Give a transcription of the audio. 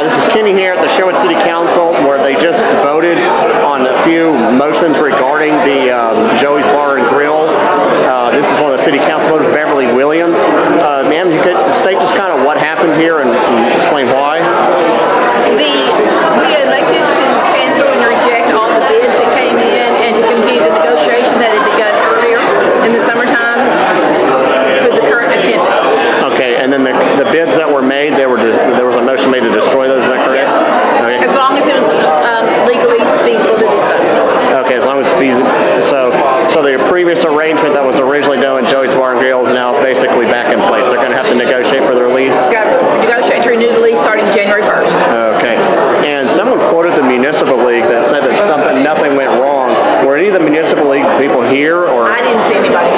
Hi, this is Kenny here at the Sherwood City Council where they just voted on a few motions regarding the um, Joey's Bar and Grill. Uh, this is one of the city council members, Beverly Williams. Uh, ma'am, you could state just kind of what happened here and, and explain why? The, we elected to cancel and reject all the bids that came in and to continue the negotiation that had begun earlier in the summertime with the current attendant. Okay, and then the, the bids that were made, they were there was a motion made to previous arrangement that was originally done with Joey's Bar and Grill is now basically back in place. They're going to have to negotiate for the release. Got to negotiate to renew the lease starting January 1st. Okay. And someone quoted the municipal league that said that something, nothing went wrong. Were any of the municipal league people here, or I didn't see anybody